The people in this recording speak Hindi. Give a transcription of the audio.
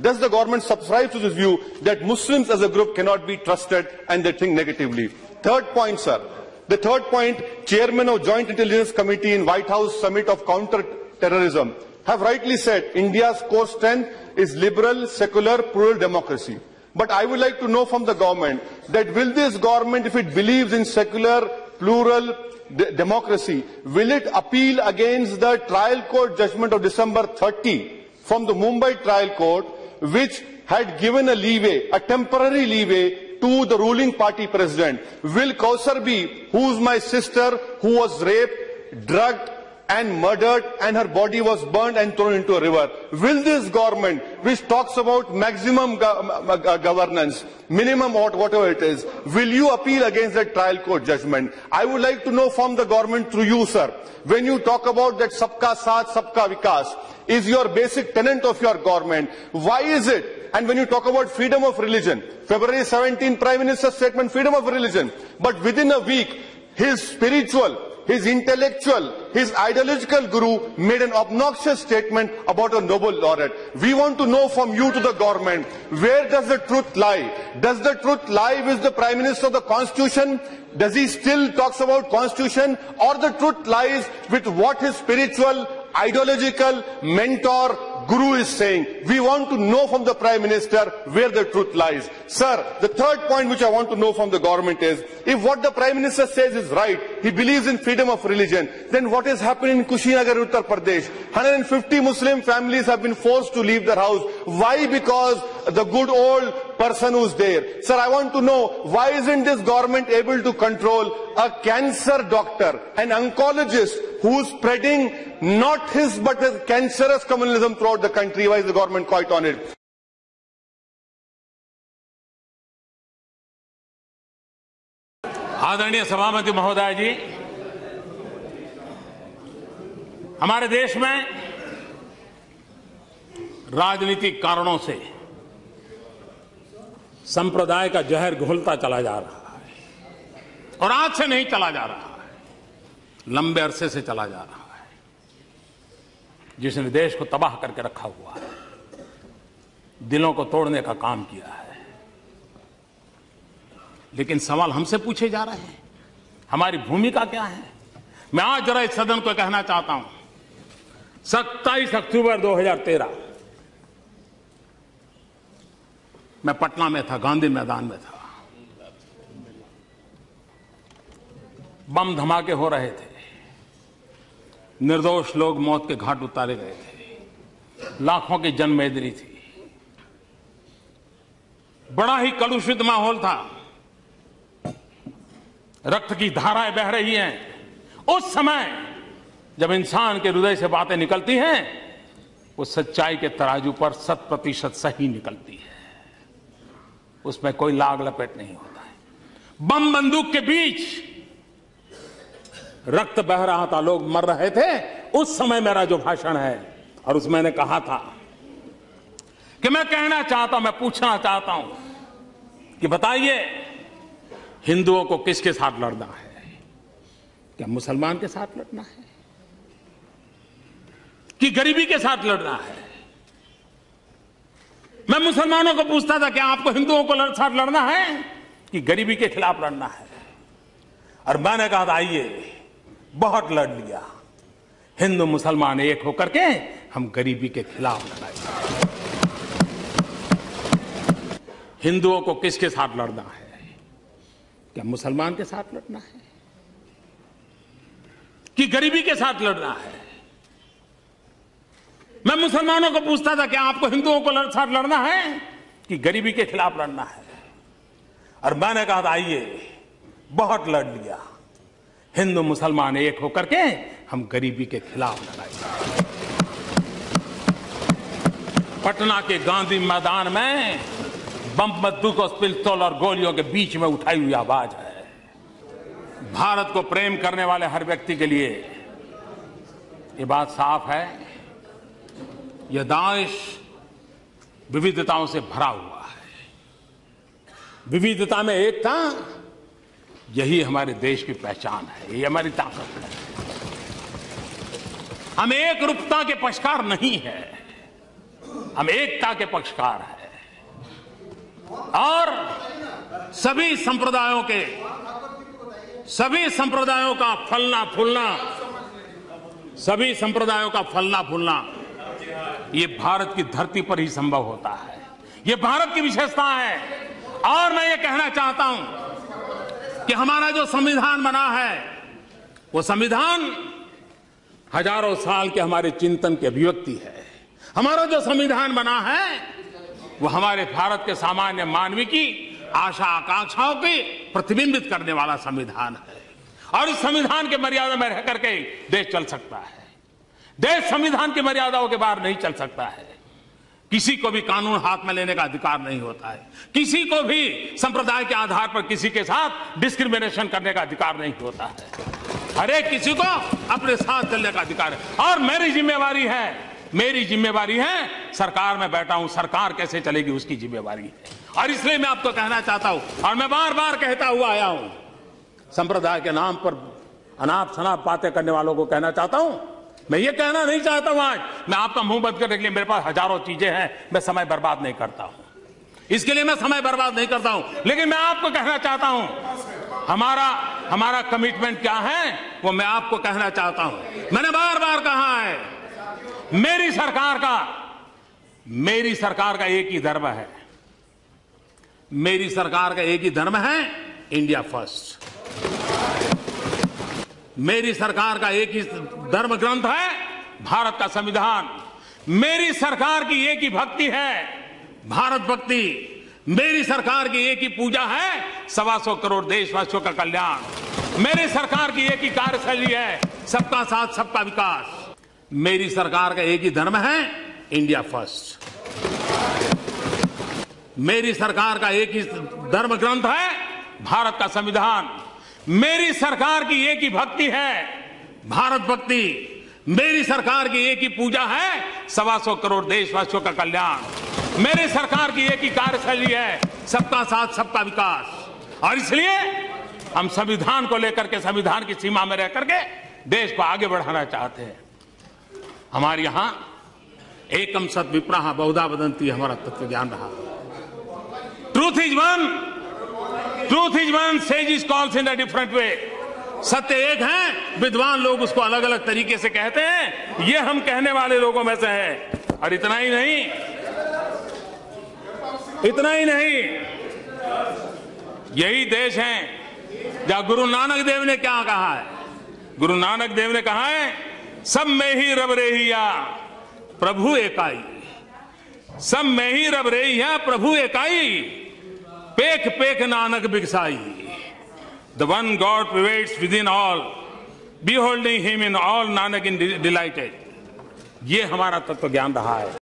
Does the government subscribe to this view that Muslims as a group cannot be trusted and they think negatively? Third point, sir. The third point, chairman of Joint Intelligence Committee in White House Summit of Counter-Terrorism have rightly said India's core strength is liberal, secular, plural democracy. But I would like to know from the government that will this government, if it believes in secular, plural democracy, will it appeal against the trial court judgment of December 30 from the Mumbai trial court, which had given a leeway, a temporary leeway to the ruling party president? Will Kausar be, who's my sister, who was raped, drugged, and murdered and her body was burned and thrown into a river. Will this government, which talks about maximum go uh, uh, uh, governance, minimum or whatever it is, will you appeal against that trial court judgment? I would like to know from the government through you, sir, when you talk about that sabka saath, sabka vikas, is your basic tenet of your government. Why is it? And when you talk about freedom of religion, February 17, Prime Minister's statement, freedom of religion, but within a week, his spiritual, his intellectual, his ideological guru made an obnoxious statement about a Nobel laureate. We want to know from you to the government, where does the truth lie? Does the truth lie with the Prime Minister of the Constitution? Does he still talks about Constitution? Or the truth lies with what his spiritual, ideological mentor Guru is saying. We want to know from the Prime Minister where the truth lies. Sir, the third point which I want to know from the government is, if what the Prime Minister says is right, he believes in freedom of religion, then what is happening in Kushinagar, Uttar Pradesh? 150 Muslim families have been forced to leave their house. Why? Because the good old person who's there. Sir, I want to know, why isn't this government able to control a cancer doctor, an oncologist who's spreading not his but his cancerous communalism throughout the country? Why is the government quite on it? आदरणीय सभापति महोदय जी हमारे देश में राजनीतिक कारणों से संप्रदाय का जहर घुलता चला जा रहा है और आज से नहीं चला जा रहा है लंबे अरसे से चला जा रहा है, जिसने देश को तबाह करके रखा हुआ है, दिलों को तोड़ने का काम किया है। लेकिन सवाल हमसे पूछे जा रहे हैं, हमारी भूमिका क्या है? मैं आज जरा इस सदन को कहना चाहता हूँ, सत्ताईस अक्टूबर 2013 मैं पटना में था, गांधी मैदान में था। बम धमाके हो रहे थे। निर्दोष लोग मौत के घाट उतारे गए थे। लाखों की जनमेदनी थी। बड़ा ही कलुषित माहौल था। रक्त की धाराएँ बह रही हैं। उस समय जब इंसान के हृदय से बातें निकलती हैं वो सच्चाई के तराजू पर शत प्रतिशत सही निकलती है। उसमें कोई लाग लपेट नहीं होता है। बम बंदूक के बीच रक्त बह रहा था लोग मर रहे थे। उस समय मेरा जो भाषण है और उसमें मैंने कहा था कि मैं कहना चाहता हूँ मैं पूछना चाहता हूँ कि बताइए हिंदुओं को किसके साथ लड़ना है? क्या मुसलमान के साथ लड़ना है? कि गरीबी के साथ लड़ना है? मैं मुसलमानों को पूछता था क्या आपको हिंदुओं को लड़, साथ लड़ना है कि गरीबी के खिलाफ लड़ना है? और मैंने कहा था आइए बहुत लड़ लिया। हिंदू मुसलमान एक होकर के हम गरीबी के खिलाफ लड़ाई। हिंदुओं को किसके साथ लड़ना है? क्या मुसलमान के साथ लड़ना है? कि गरीबी के साथ लड़ना है? मैं मुसलमानों को पूछता था क्या आपको हिंदुओं को लड़, साथ लड़ना है? कि गरीबी के खिलाफ लड़ना है। और मैंने कहा था आइए बहुत लड़ लिया। हिंदू मुसलमान एक होकर के हम गरीबी के खिलाफ लड़ाई पटना के गांधी मैदान में बम बंदूक और पिस्तौल और गोलियों के बीच में उठाई हुई आवाज़ है। भारत को प्रेम करने वाले हर व्यक्ति के लिए ये बात साफ़ है। यह दाश विविधताओं से भरा हुआ है। विविधता में एकता यही हमारे देश की पहचान है ये हमारी ताकत है। हम एक रूपता के पक्षकार नहीं है। हम एकता के पक्षकार हैं। और सभी संप्रदायों के, सभी संप्रदायों का फलना फूलना, सभी संप्रदायों का फलना फूलना, ये भारत की धरती पर ही संभव होता है। ये भारत की विशेषता है। और मैं ये कहना चाहता हूँ कि हमारा जो संविधान बना है, वो संविधान हज़ारों साल के हमारे चिंतन की अभिव्यक्ति है। हमारा जो संविधान बना है, वो हमारे भारत के सामान्य मानवी की आशा आकांक्षाओं की प्रतिबिंबित करने वाला संविधान है। और इस संविधान के मर्यादा में रह करके देश चल सकता है। देश संविधान की मर्यादाओं के बाहर नहीं चल सकता है। किसी को भी कानून हाथ में लेने का अधिकार नहीं होता है। किसी को भी संप्रदाय के आधार पर किसी के साथ डिस्क्रिमिनेशन करने का अधिकार नहीं होता है। हर एक किसी को अपने साथ चलने का अधिकार है। और मेरी जिम्मेवारी है, मेरी जिम्मेवारी है, सरकार में बैठा हूँ, सरकार कैसे चलेगी उसकी जिम्मेवारी है। और इसलिए मैं आपको कहना चाहता हूँ, और मैं बार बार कहता हुआ आया हूँ, संप्रदाय के नाम पर अनाप शनाप बातें करने वालों को कहना चाहता हूँ मैं ये कहना नहीं चाहता हूँ आज। मैं आपका मुँह बंद करने के लिए मेरे पास हज़ारों चीज़ें हैं, मैं समय बर्बाद नहीं करता हूँ। इसके लिए मैं समय बर्बाद नहीं करता हूँ। लेकिन मैं आपको कहना चाहता हूँ, हमारा हमारा कमिटमेंट क्या है, वो मैं आपको कहना चाहता हूँ। मैंने बार बार कहा है, मेरी सरकार का, मेरी सरकार का एक ही धर्म है। मेरी सरकार का एक ही धर्म है इंडिया फ़र्स्ट मेरी सरकार का एक ही धर्म ग्रंथ है, भारत का संविधान। मेरी सरकार की एक ही भक्ति है, भारत भक्ति। मेरी सरकार की एक ही पूजा है सवा सौ करोड़ देशवासियों का कल्याण। मेरी सरकार की एक ही कार्यशैली है, सबका साथ, सबका विकास। मेरी सरकार का एक ही धर्म है, इंडिया फ़र्स्ट। मेरी सरकार का एक ही धर्म ग्रंथ है, भारत का संविधान। मेरी सरकार की एक ही भक्ति है। भारत भक्ति, मेरी सरकार की एक ही पूजा है। सवा सौ करोड़ देशवासियों का कल्याण। मेरी सरकार की एक ही कार्यशैली है, सबका साथ, सबका विकास। और इसलिए हम संविधान को लेकर के, संविधान की सीमा में रह करके देश को आगे बढ़ाना चाहते हैं। हमारे यहाँ एकम सत विप्राह बहुधा बदंती हमारा तत्व ज्ञान रहा। Truth is one truth is one sage is calls in a different way सत्य एक है, विद्वान लोग उसको अलग अलग तरीके से कहते हैं। ये हम कहने वाले लोगों में से है। और इतना ही नहीं। इतना ही नहीं। यही देश है, जहाँ गुरु नानक देव ने क्या कहा है? गुरु नानक देव ने कहा है, सब में ही रब रेहिया प्रभु एकाई। सब में ही रब रेहिया प्रभु एकाई। पेख पेख Nanak बिकसाई। The one God pervades within all beholding him in all Nanak in delighted ये हमारा तत्व ज्ञान रहा है।